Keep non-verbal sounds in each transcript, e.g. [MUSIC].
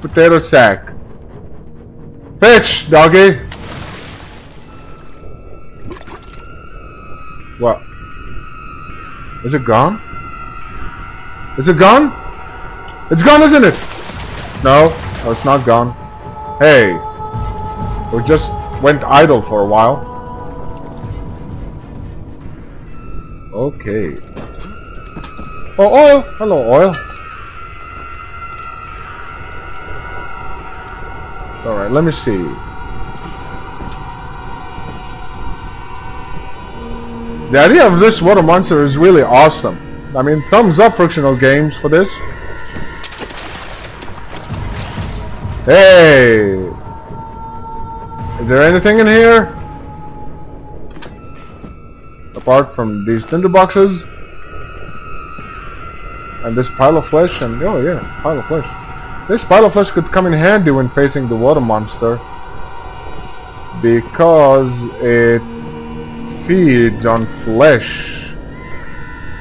potato sack. Fetch, doggy! What? Is it gone? Is it gone? It's gone, isn't it? No, no, it's not gone. Hey, we just went idle for a while. Okay. Oh, oil! Hello, oil. Let me see. The idea of this water monster is really awesome. I mean, thumbs up Frictional Games for this. Hey! Is there anything in here? Apart from these tinder boxes? And this pile of flesh and... Oh yeah, pile of flesh. This pile of flesh could come in handy when facing the water monster. Because it feeds on flesh.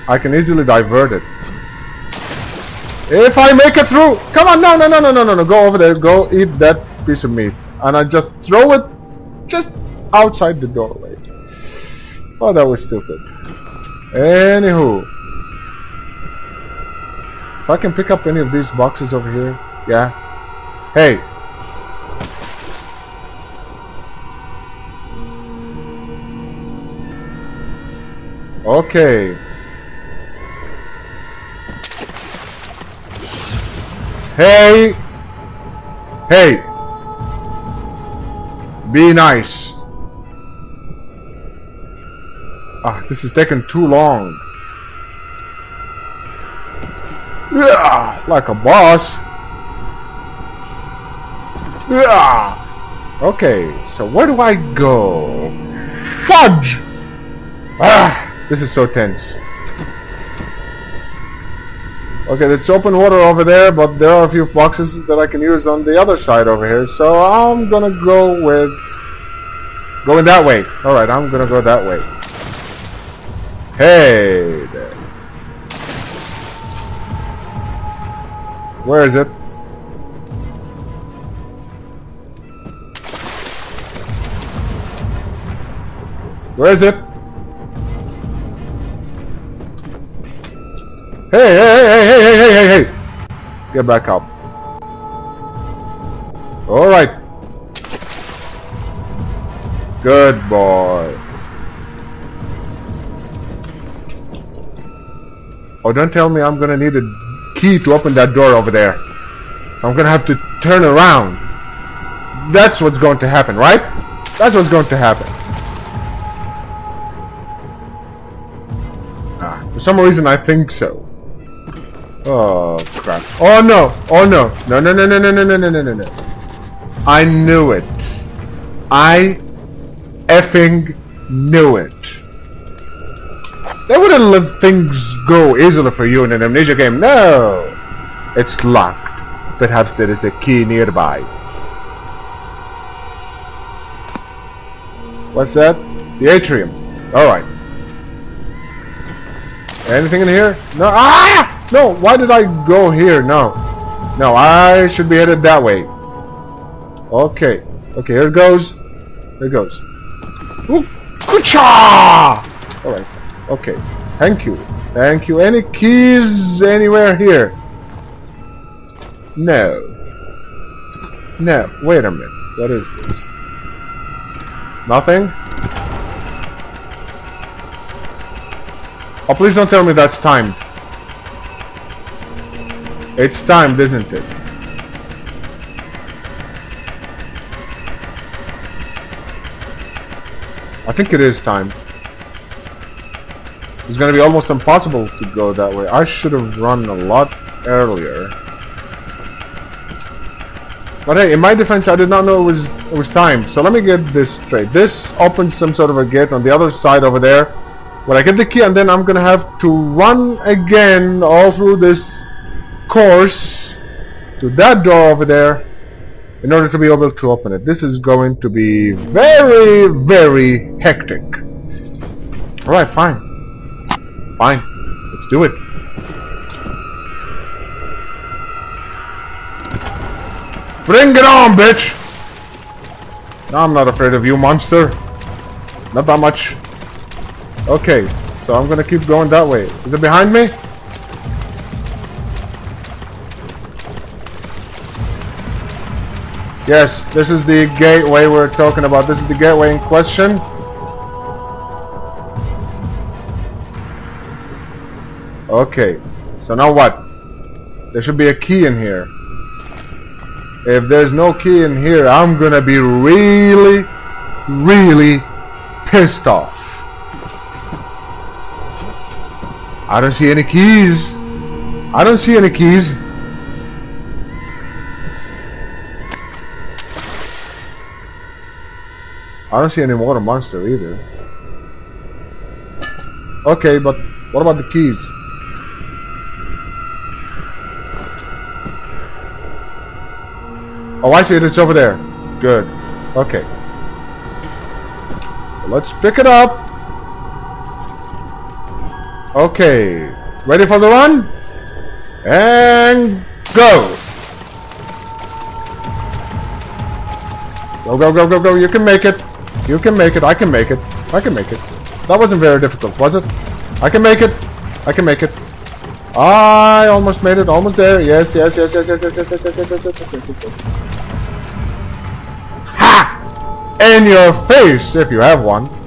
I can easily divert it. If I make it through! Come on, no, no, no, no, no, no, no, go over there, go eat that piece of meat. And I just throw it just outside the doorway. Oh, that was stupid. Anywho. If I can pick up any of these boxes over here, yeah. Hey. Okay. Hey! Hey! Be nice. Ah, this is taking too long. Yeah, like a boss. Okay, so where do I go? Fudge! Ah, this is so tense. Okay, it's open water over there, but there are a few boxes that I can use on the other side over here, so I'm gonna go with... Going that way. Alright, I'm gonna go that way. Hey there. Where is it? Where is it? Hey, hey, hey, hey, hey, hey, hey, hey! Get back up. Alright. Good boy. Oh, don't tell me I'm gonna need a key to open that door over there. So I'm gonna have to turn around. That's what's going to happen, right? That's what's going to happen. For some reason I think so. Oh crap. Oh no! Oh no! No no no no no no no no no no no. I knew it. I effing knew it. They wouldn't let things go easily for you in an amnesia game. No! It's locked. Perhaps there is a key nearby. What's that? The atrium. Alright. Anything in here? No. Ah! No, why did I go here? No. No, I should be headed that way. Okay. Okay, here it goes. Here it goes. Ooh, Alright. Okay. Thank you. Thank you. Any keys anywhere here? No. No. Wait a minute. What is this? Nothing? Oh, please don't tell me that's timed. It's timed, isn't it? I think it is time. It's gonna be almost impossible to go that way. I should have run a lot earlier. But hey, in my defense, I did not know it was it was timed. So let me get this straight. This opens some sort of a gate on the other side over there. When I get the key, and then I'm gonna have to run again all through this course to that door over there in order to be able to open it. This is going to be very, very hectic. Alright, fine. Fine. Let's do it. Bring it on, bitch! I'm not afraid of you, monster. Not that much. Okay, so I'm gonna keep going that way. Is it behind me? Yes, this is the gateway we're talking about. This is the gateway in question. Okay, so now what? There should be a key in here. If there's no key in here, I'm gonna be really, really pissed off. I don't see any keys. I don't see any keys. I don't see any water monster either. Okay, but what about the keys? Oh, I see it. It's over there. Good. Okay. So let's pick it up. Okay. Ready for the run? And go! Go, go, go, go, go. You can make it. You can make it. I can make it. I can make it. That wasn't very difficult, was it? I can make it. I can make it. I almost made it. Almost there. Yes, yes, yes, yes, yes, yes, yes, yes, yes, yes, yes, yes, yes, yes, yes. Ha! In your face, if you have one.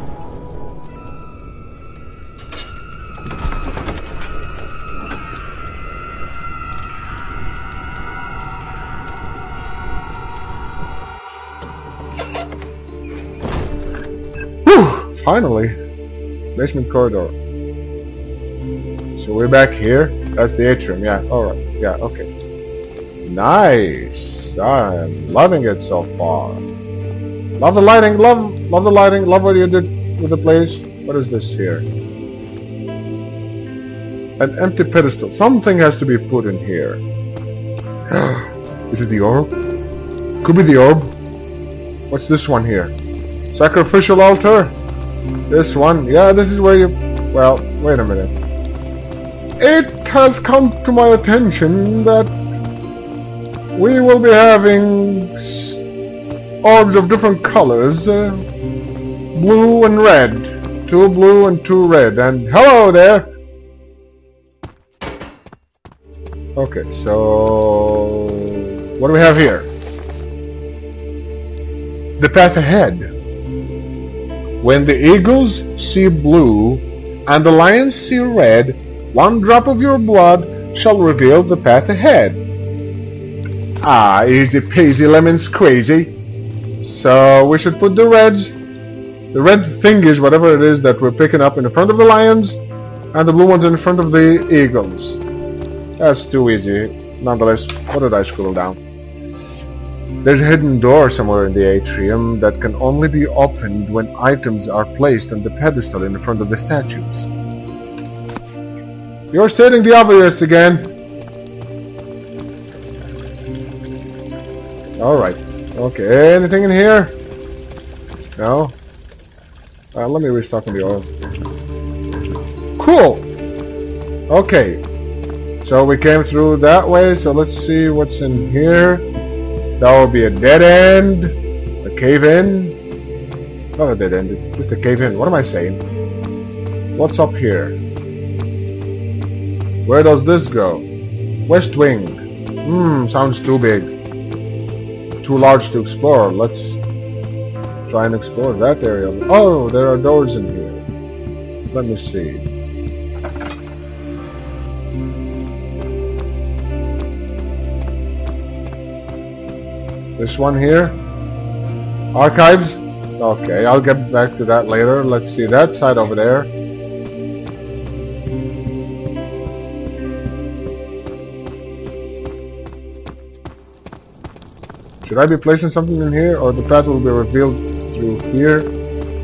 Finally. Basement corridor. So we're back here. That's the atrium. Yeah. Alright. Yeah. Okay. Nice. I'm loving it so far. Love the lighting. Love, love the lighting. Love what you did with the place. What is this here? An empty pedestal. Something has to be put in here. [GASPS] is it the orb? Could be the orb. What's this one here? Sacrificial altar? This one? Yeah, this is where you... Well, wait a minute. It has come to my attention that we will be having orbs of different colors. Uh, blue and red. Two blue and two red. And hello there! Okay, so... What do we have here? The path ahead. When the eagles see blue and the lions see red, one drop of your blood shall reveal the path ahead. Ah, easy peasy lemons crazy. So we should put the reds, the red thingies, whatever it is that we're picking up in front of the lions, and the blue ones in front of the eagles. That's too easy. Nonetheless, what did I scroll down? There's a hidden door somewhere in the atrium that can only be opened when items are placed on the pedestal in front of the statues. You're stating the obvious again. Alright. Okay, anything in here? No? Uh, let me restock on the oil. Cool! Okay. So we came through that way, so let's see what's in here. That will be a dead end, a cave-in. Not a dead end, it's just a cave-in. What am I saying? What's up here? Where does this go? West Wing. Hmm, sounds too big. Too large to explore. Let's try and explore that area. Oh, there are doors in here. Let me see. This one here. Archives. Okay, I'll get back to that later. Let's see that side over there. Should I be placing something in here or the path will be revealed through here?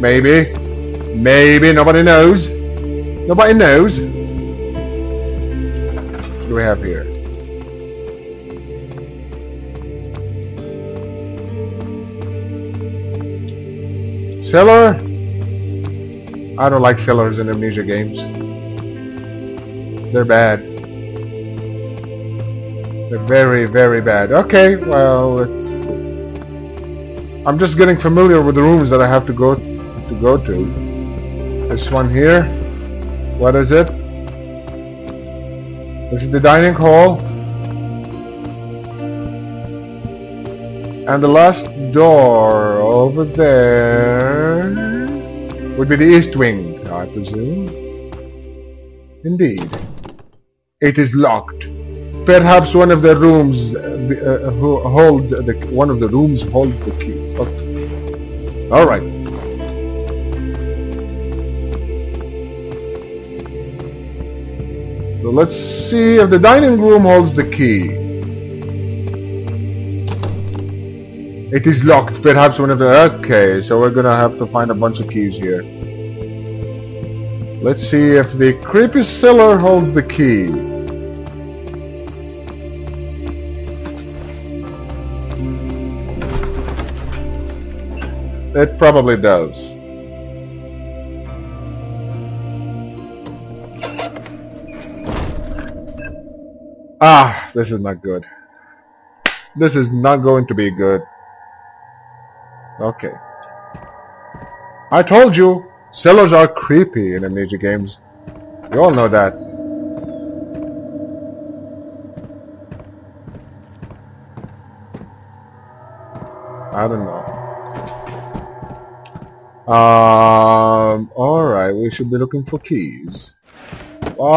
Maybe. Maybe. Nobody knows. Nobody knows. What do we have here? Cellar? I don't like cellars in amnesia games. They're bad. They're very, very bad. Okay, well, let's. I'm just getting familiar with the rooms that I have to go to go to. This one here. What is it? This is the dining hall. And the last door over there would be the east wing, I presume. Indeed. It is locked. Perhaps one of the rooms uh, uh, holds the one of the rooms holds the key. Okay. All right. So let's see if the dining room holds the key. It is locked. Perhaps one of the... Okay, so we're gonna have to find a bunch of keys here. Let's see if the creepy cellar holds the key. It probably does. Ah, this is not good. This is not going to be good. Okay. I told you, cellars are creepy in amnesia games. You all know that. I don't know. Um, alright, we should be looking for keys.